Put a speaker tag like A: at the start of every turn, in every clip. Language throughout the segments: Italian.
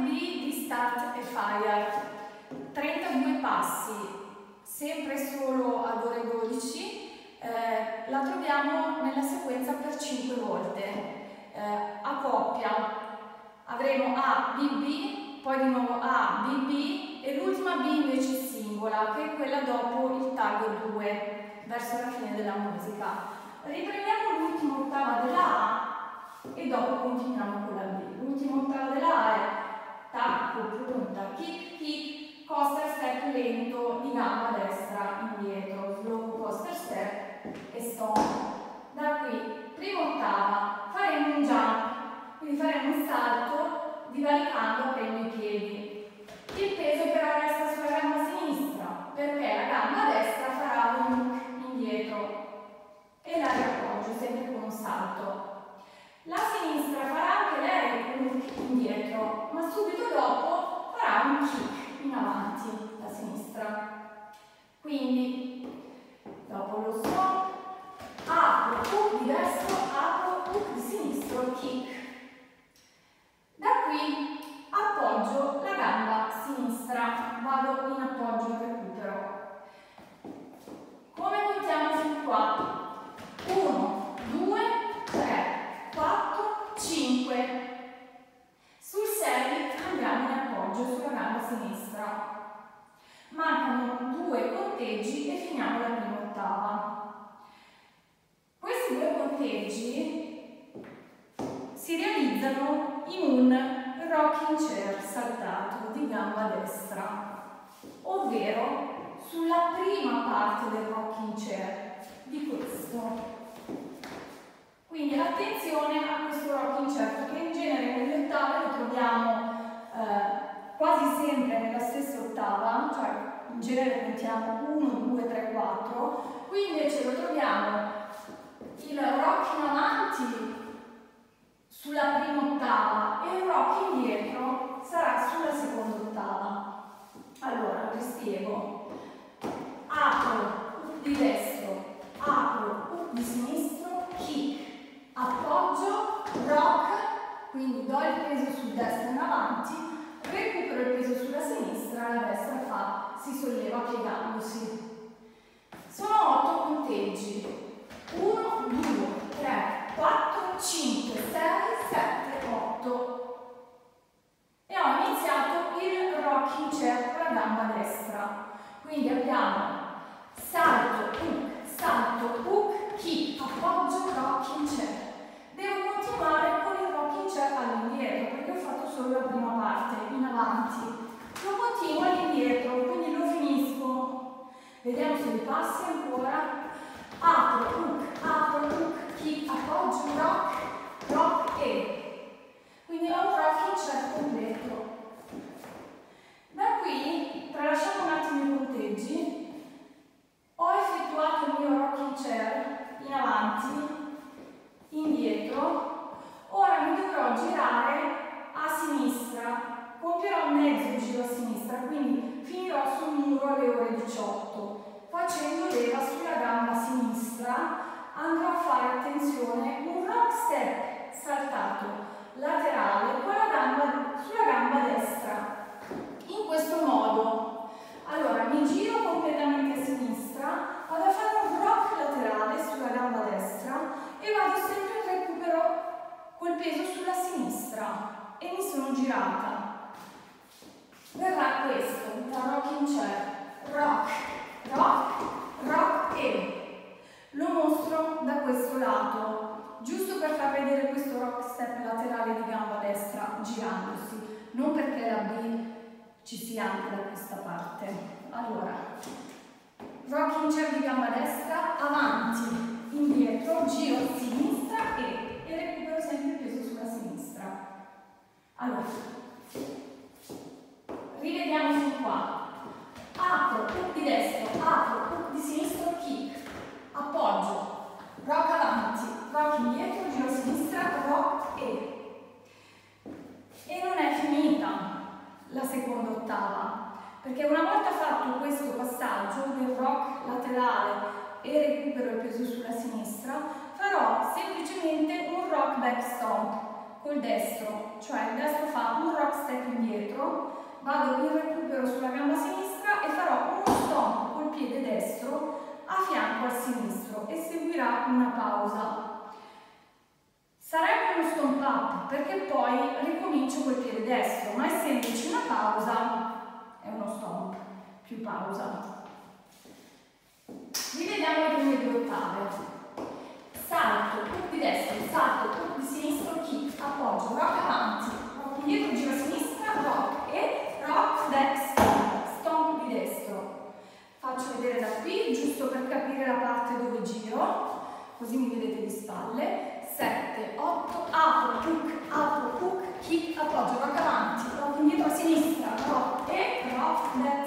A: B di Start e Fire, 32 passi, sempre solo ad ore 12, eh, la troviamo nella sequenza per 5 volte, eh, a coppia. Avremo A, B, B, poi di nuovo A, B, B e l'ultima B invece singola, che è quella dopo il tag 2, verso la fine della musica. Riprendiamo l'ultima ottava della A e dopo continuiamo con la B. L'ultima ottava della A è tacco, punta, kick, kick, coaster step lento di gamba destra, indietro, slow coaster step e stop. Da qui, prima ottava, faremo un jump, quindi faremo un salto divaricando aprendo i piedi. Il peso però resta sulla gamba sinistra, perché la gamba destra farà un indietro e la riappoggio sempre con un salto. La sinistra farà anche lei un look indietro, ma subito dopo farà un kick in avanti, la sinistra. Quindi, dopo lo stop, apro, hook di destro, apro, hook di sinistro, kick. Da qui appoggio la gamba sinistra, vado in appoggio e recupero. Come contiamo fin qua? 1, 2, 3, 4, 5. Sul 6 andiamo in appoggio sulla gamba sinistra. Mancano due conteggi e finiamo la prima ottava. Questi due conteggi si realizzano in un rocking chair saltato di gamba destra, ovvero sulla prima parte del rocking chair di questo. Quindi attenzione a questo rocking certo che in genere nelle ottave lo troviamo eh, quasi sempre nella stessa ottava, cioè in genere contiamo 1, 2, 3, 4, qui invece lo troviamo entende attenzione, un rock step saltato laterale con la gamba, sulla gamba destra. In questo modo, allora mi giro completamente a sinistra, vado a fare un rock laterale sulla gamba destra e vado sempre in recupero col peso sulla sinistra e mi sono girata. Verrà questo, la rocking chair, rock, rock, rock e lo mostro da questo lato, giusto per far vedere questo rock step laterale di gamba destra girandosi, non perché la B ci sia anche da questa parte. Allora, rocking chair di gamba destra, avanti, indietro, giro a sinistra e, e recupero sempre il peso sulla sinistra. Allora, col destro, cioè il destro fa un rock step indietro, vado in recupero sulla gamba sinistra e farò uno stomp col piede destro a fianco al sinistro e seguirà una pausa. Sarebbe uno stomp up perché poi ricomincio col piede destro, ma essendoci una pausa è uno stomp più pausa. Rivediamo le prime due ottave. Salto, tutti destro, salto, tutti the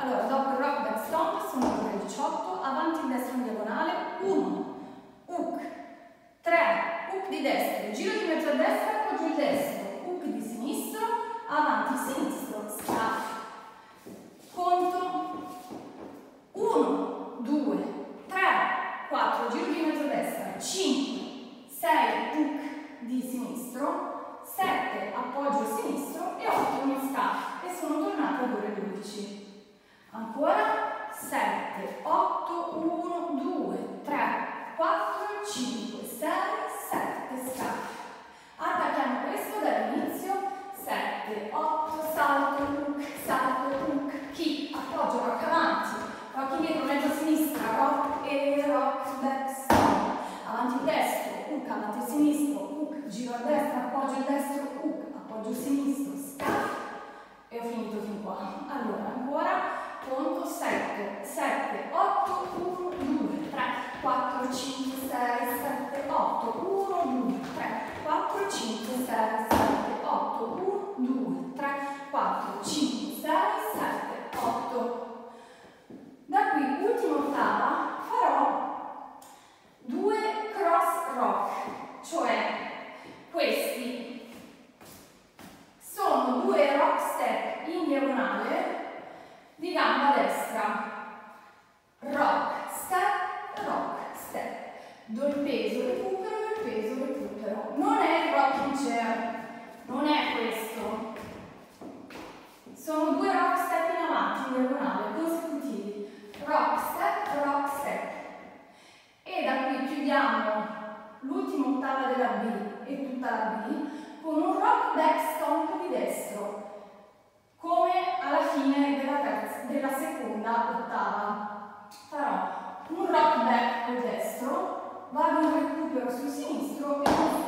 A: Allora, dopo il rock back stomp sono numero 18, avanti in destra in diagonale, 1, hook, 3, hook di destra, giro di mezzo a destra, poggio il destro, punta B con un rock back stomp di destro come alla fine della, terza, della seconda ottava. Farò un rock back col destro vado in recupero sul sinistro e un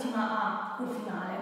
A: ultima A, un finale.